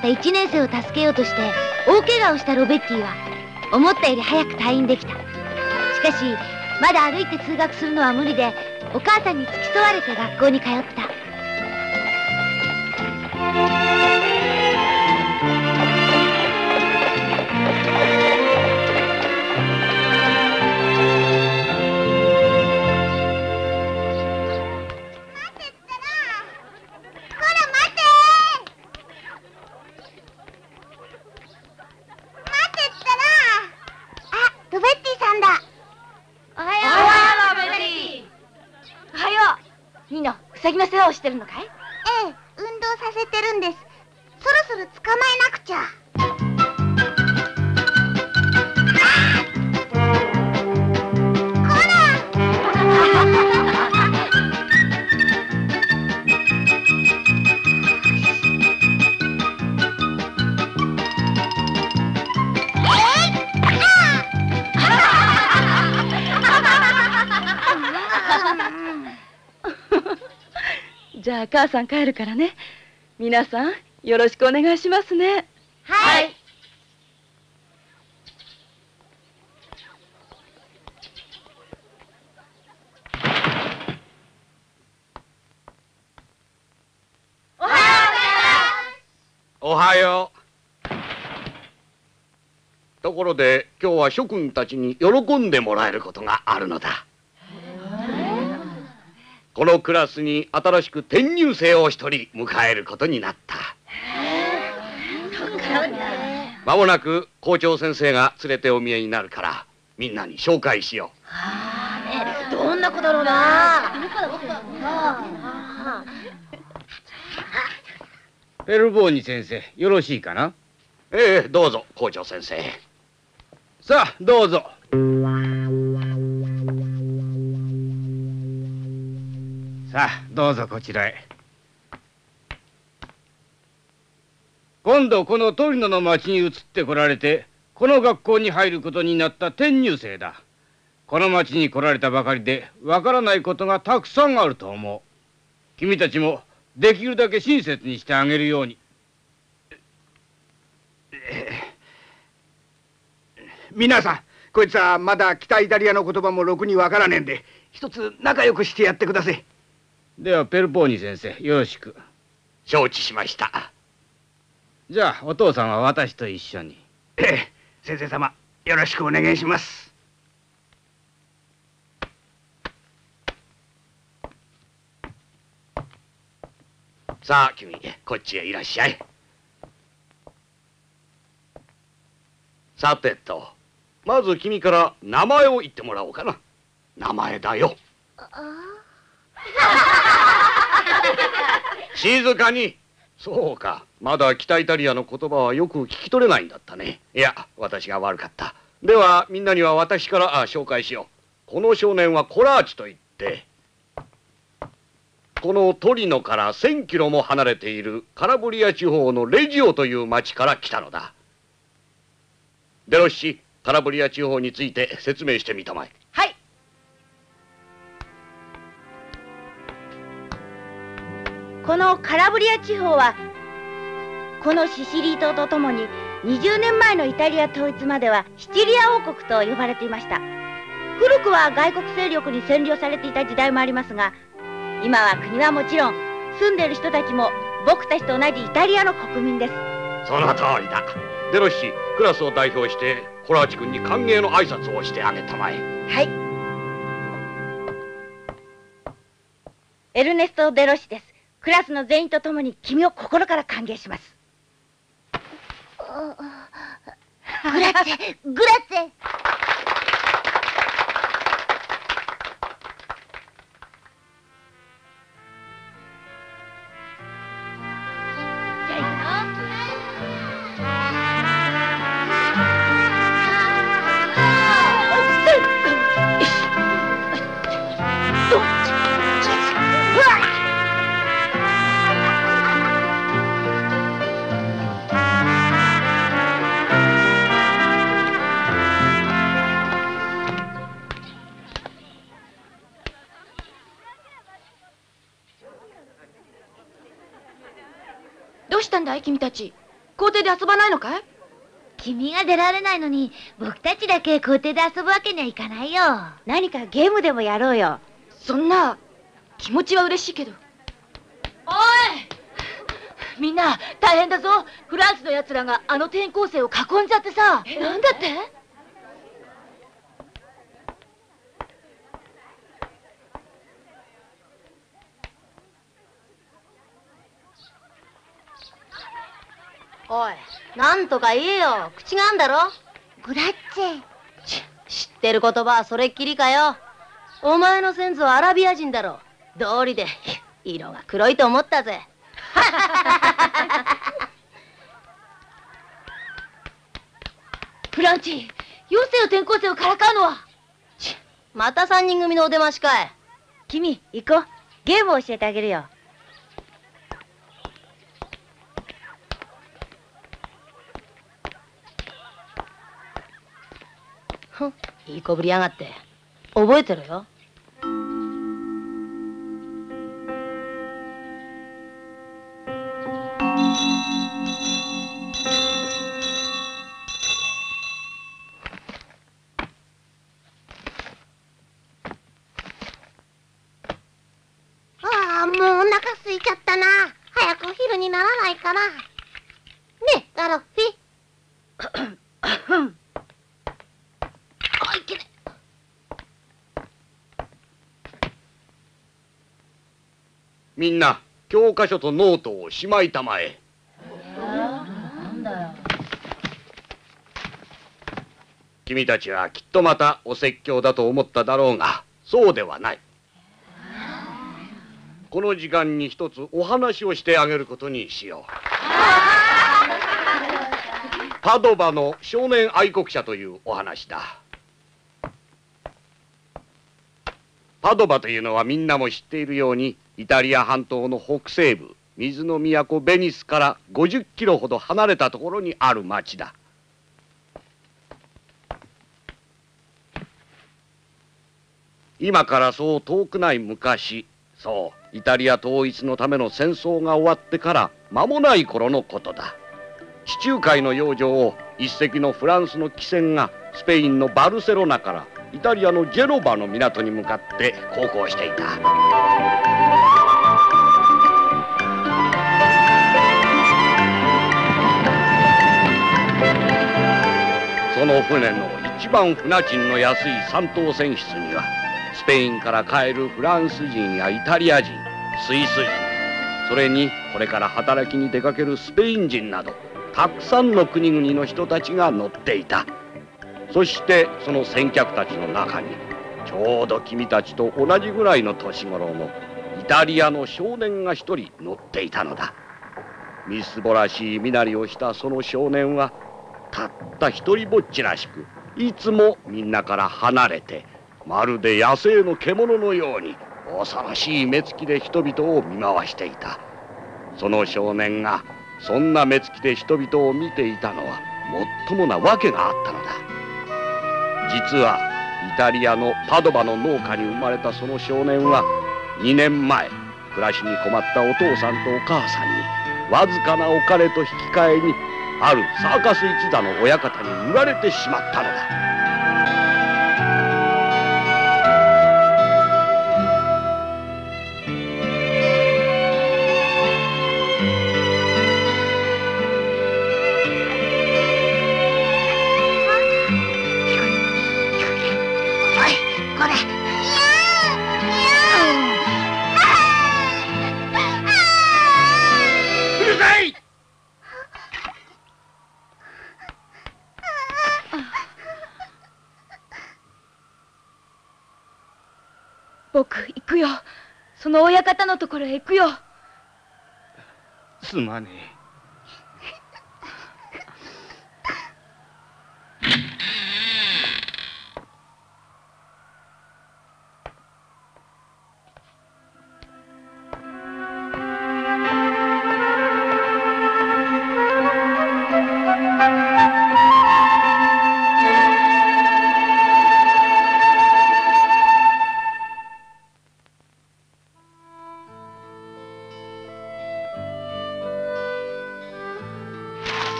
った1年生を助けようとして大怪我をしたロベッティは思ったより早く退院できた。しかしまだ歩いて通学するのは無理でお母さんに付き添われて学校に通った。るのかい？じゃあ母さん帰るからね。皆さんよろしくお願いしますね。はい。おはよう。ところで今日は諸君たちに喜んでもらえることがあるのだこのクラスに新しく転入生を一人迎えることになった。まもなく校長先生が連れてお見えになるからみんなに紹介しよう。どんな子だろうな。ペルボーニ先生よろしいかな？ええどうぞ校長先生。さあどうぞさあどうぞこちらへ。今度このトリノの町に移ってこられてこの学校に入ることになった転入生だ。この町に来られたばかりでわからないことがたくさんあると思う。君たちもできるだけ親切にしてあげるように。皆さんこいつはまだ北イタリアの言葉もろくにわからねえんで一つ仲良くしてやってくださいではペルポーニ先生よろしく。承知しました。じゃあお父さんは私と一緒に。ええ先生様よろしくお願いします。さあ君こっちへいらっしゃい。さてとまず君から名前を言ってもらおうかな。名前だよ。ああ静かに。そうか。まだ北イタリアの言葉はよく聞き取れないんだったね。いや私が悪かった。ではみんなには私からあ紹介しよう。この少年はコラーチといってこのトリノから1000キロも離れているカラブリア地方のレジオという町から来たのだ。デロッシカラブリア地方について説明してみたまえ。このカラブリア地方はこのシシリー島とともに20年前のイタリア統一まではシチリア王国と呼ばれていました。古くは外国勢力に占領されていた時代もありますが今は国はもちろん住んでいる人たちも僕たちと同じイタリアの国民です。その通りだ。デロッシクラスを代表してコラーチ君に歓迎の挨拶をしてあげたまえ。はい。エルネスト・デロシですクラスの全員と共に君を心から歓迎します。グラッツェ、グラッツェ。君たち校庭で遊ばないのかい？君が出られないのに、僕たちだけ校庭で遊ぶわけにはいかないよ。何かゲームでもやろうよ。そんな気持ちは嬉しいけど。おい！みんな大変だぞ。フランスの奴らがあの転校生を囲んじゃってさ。なんだって？おい、なんとか言えよ。口があんだろグラッチェ。知ってる言葉はそれっきりかよ。お前の先祖はアラビア人だろ。道理で、色が黒いと思ったぜ。フランチ妖精の転校生をからかうのはまた三人組のお出ましかい。君行こうゲームを教えてあげるよいいこぶりやがって。覚えてろよ。みんな教科書とノートをしまいたまえ。君たちはきっとまたお説教だと思っただろうがそうではない。この時間に一つお話をしてあげることにしよう。パドバの少年愛国者というお話だ。パドバというのはみんなも知っているようにイタリア半島の北西部水の都ベニスから50キロほど離れたところにある町だ。今からそう遠くない昔そうイタリア統一のための戦争が終わってから間もない頃のことだ。地中海の洋上を一隻のフランスの汽船がスペインのバルセロナからイタリアのジェノバの港に向かって航行していた。の船の一番船賃の安い三等船室にはスペインから帰るフランス人やイタリア人スイス人それにこれから働きに出かけるスペイン人などたくさんの国々の人たちが乗っていた。そしてその先客たちの中にちょうど君たちと同じぐらいの年頃のイタリアの少年が一人乗っていたのだ。みすぼらしい身なりをしたその少年はたった一人ぼっちらしくいつもみんなから離れてまるで野生の獣のように恐ろしい目つきで人々を見回していた。その少年がそんな目つきで人々を見ていたのはもっともな訳があったのだ。実はイタリアのパドバの農家に生まれたその少年は2年前暮らしに困ったお父さんとお母さんにわずかなお金と引き換えにあるサーカス一座の親方に売られてしまったのだ。僕行くよ。その親方のところへ行くよ。すまねえ。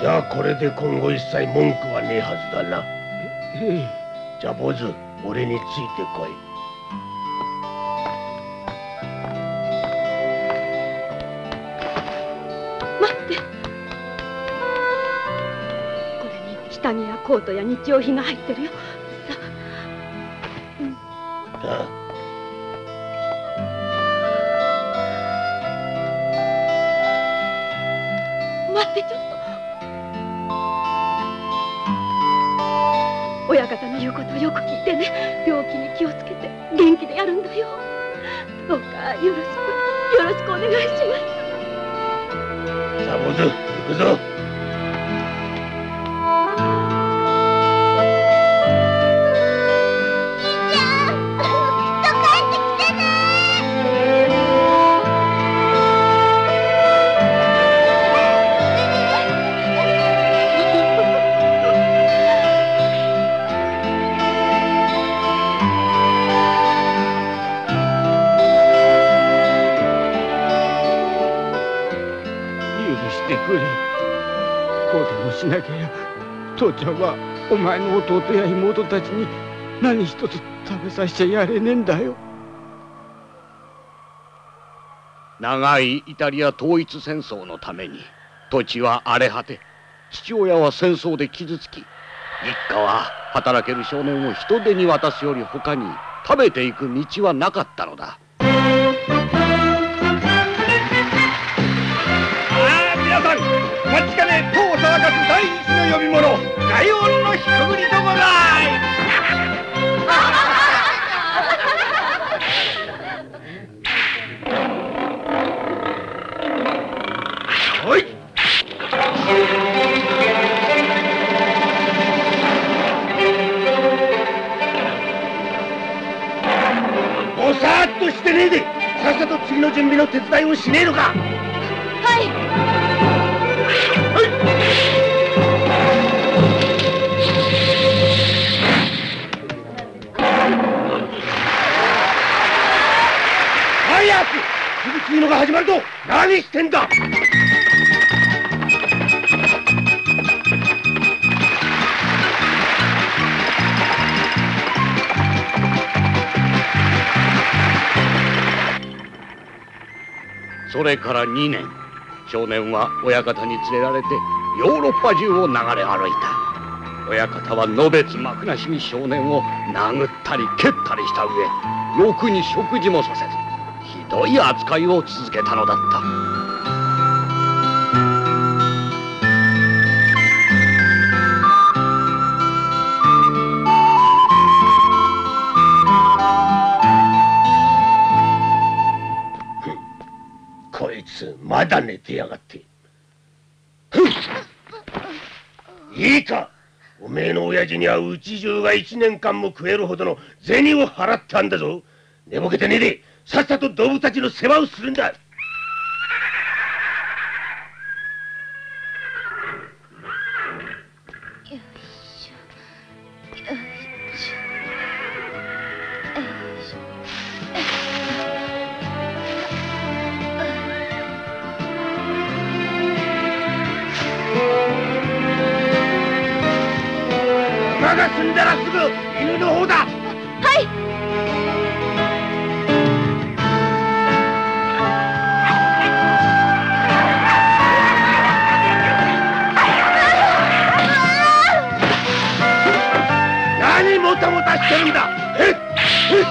じゃあこれで今後一切文句はねえはずだな。じゃあ坊主俺についてこい。待って。これに下着やコートや日用品が入ってるよ。ますさあお前の弟や妹たちに何一つ食べさせちゃやれねえんだよ。長いイタリア統一戦争のために土地は荒れ果て父親は戦争で傷つき一家は働ける少年を人手に渡すより他に食べていく道はなかったのだ。一の呼び物ライオンのひこぐりとござい。おい。ぼさっとしてねえでさっさと次の準備の手伝いをしねえのか。何してんだ！それから2年。少年は親方に連れられてヨーロッパ中を流れ歩いた。親方はのべつ幕なしに少年を殴ったり蹴ったりした上ろくに食事もさせずどい扱いを続けたのだった。こいつまだ寝てやがって。いいか。おめえの親父にはうち中が一年間も食えるほどの銭を払ったんだぞ。寝ぼけてねえでさっさと動物たちの世話をするんだ。馬が済んだらすぐ犬の方だ何もたもたしてるんだ。へっ？へっ？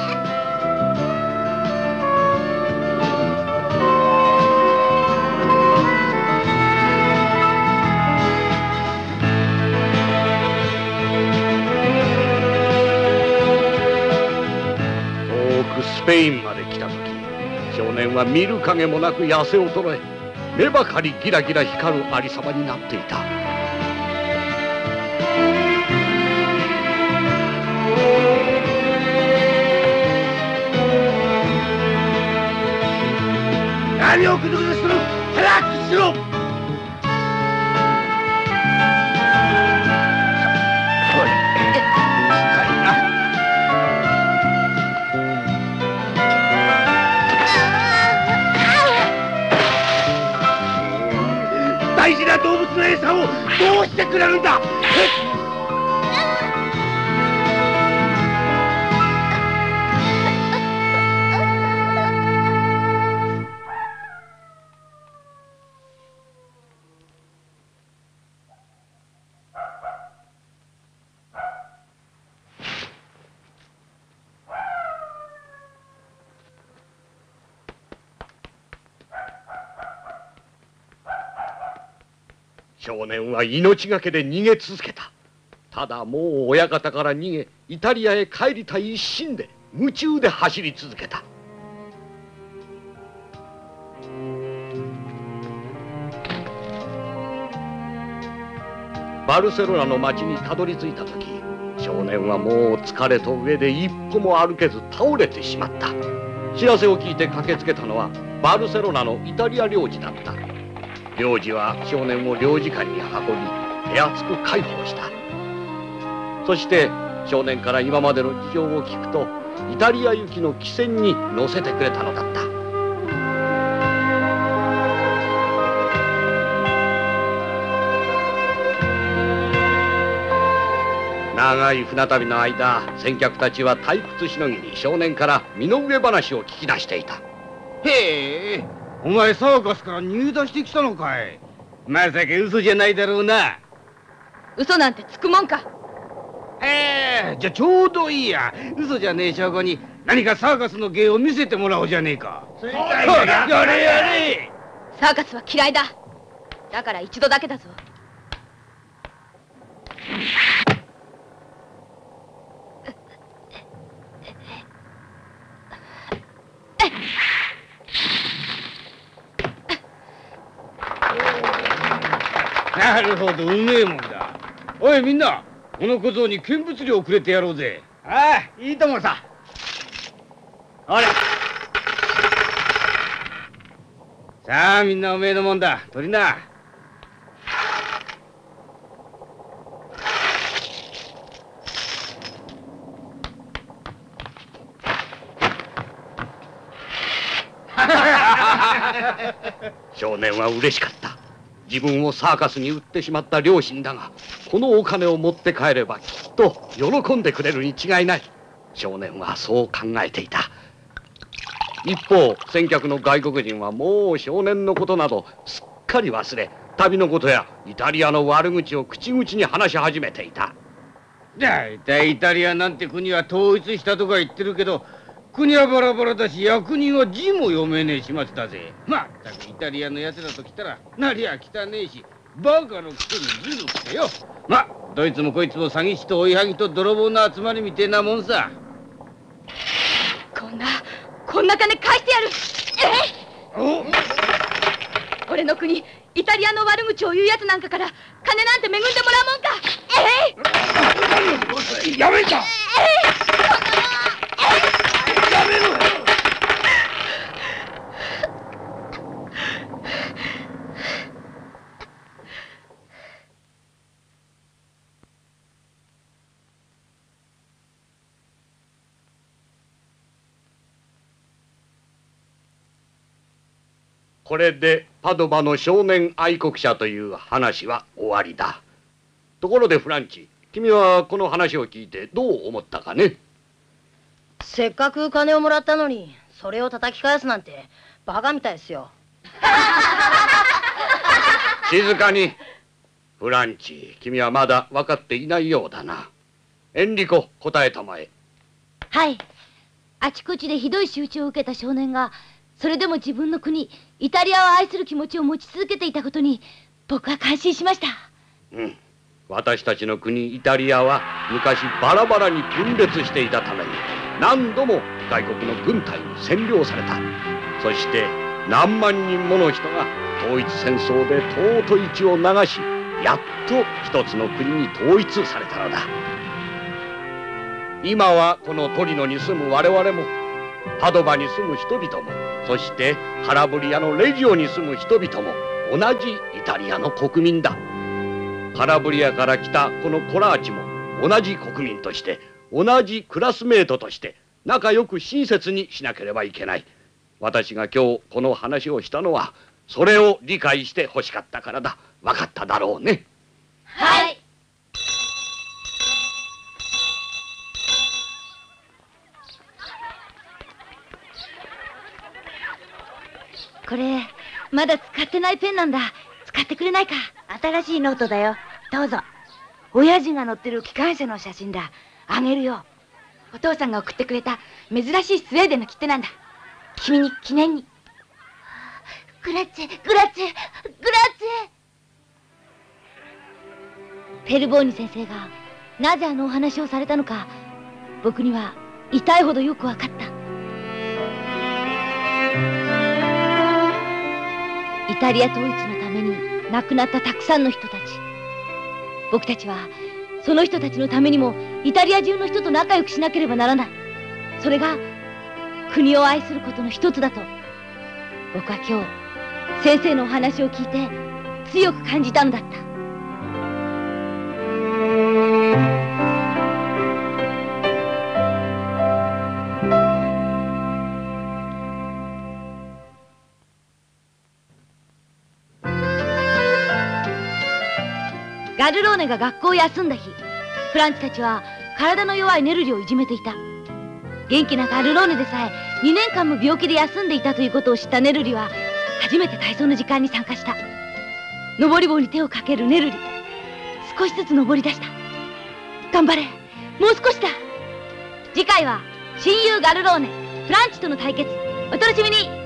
遠くスペインまで来た時少年は見る影もなく痩せ衰え目ばかりギラギラ光るありさまになっていた。何を少年は命がけで逃げ続けた。ただもう親方から逃げイタリアへ帰りたい一心で夢中で走り続けた。バルセロナの町にたどり着いた時少年はもう疲れと上で一歩も歩けず倒れてしまった。知らせを聞いて駆けつけたのはバルセロナのイタリア領事だった。領事は少年を領事館に運び手厚く介抱した。そして少年から今までの事情を聞くとイタリア行きの汽船に乗せてくれたのだった。長い船旅の間先客たちは退屈しのぎに少年から身の上話を聞き出していた。へえ。お前サーカスから逃げ出してきたのかい。まさか嘘じゃないだろうな。嘘なんてつくもんか。ええじゃあちょうどいいや。嘘じゃねえ証拠に何かサーカスの芸を見せてもらおうじゃねえか。やれやれサーカスは嫌いだ。だから一度だけだぞなるほどうめえもんだ。おいみんなこの小僧に見物料をくれてやろうぜ。ああいいともさ。ほら。さあみんなおめえのもんだ。取りな。少年は嬉しかった自分をサーカスに売ってしまった両親だがこのお金を持って帰ればきっと喜んでくれるに違いない。少年はそう考えていた。一方先客の外国人はもう少年のことなどすっかり忘れ旅のことやイタリアの悪口を口々に話し始めていた。だいたいイタリアなんて国は統一したとか言ってるけど国はバラバラだし役人は字も読めねえ始末だぜ。まったくイタリアのやつらと来たらなりゃ汚ねえしバカのくせにずるくてよ。まどいつもこいつも詐欺師と追いはぎと泥棒の集まりみてえなもんさ。こんなこんな金返してやる。えお？俺の国イタリアの悪口を言うやつなんかから金なんて恵んでもらうもんか。えやめんかこれでパドバの少年愛国者という話は終わりだ。ところでフランチ君はこの話を聞いてどう思ったかね？せっかく金をもらったのにそれを叩き返すなんてバカみたいですよ。静かに。フランチ君はまだ分かっていないようだな。エンリコ答えたまえ。はい。あちこちでひどい仕打ちを受けた少年がそれでも自分の国イタリアを愛する気持ちを持ち続けていたことに僕は感心しました。うん。私たちの国イタリアは昔バラバラに分裂していたために何度も外国の軍隊に占領された。そして何万人もの人が統一戦争で尊い血を流しやっと一つの国に統一されたのだ。今はこのトリノに住む我々もパドバに住む人々もそしてカラブリアのレジオに住む人々も同じイタリアの国民だ。カラブリアから来たこのコラーチも同じ国民として同じクラスメートとして仲良く親切にしなければいけない。私が今日この話をしたのはそれを理解してほしかったからだ。分かっただろうね。はい。これまだ使ってないペンなんだ。使ってくれないか。新しいノートだよ。どうぞ。親父が乗ってる機関車の写真だ。あげるよ。お父さんが送ってくれた。珍しいスウェーデンの切手なんだ。君に記念に。グラッツェグラッツェグラッツペルボーニ先生がなぜあのお話をされたのか僕には痛いほどよく分かったイタリア統一のために亡くなったたくさんの人たち。僕たちはその人たちのためにもイタリア中の人と仲良くしなければならない。それが国を愛することの一つだと僕は今日先生のお話を聞いて強く感じたのだった。ガルローネが学校を休んだ日フランチたちは体の弱いネルリをいじめていた。元気なガルローネでさえ2年間も病気で休んでいたということを知ったネルリは初めて体操の時間に参加した。登り棒に手をかけるネルリ少しずつ登り出した。頑張れもう少しだ。次回は親友ガルローネフランチとの対決。お楽しみに。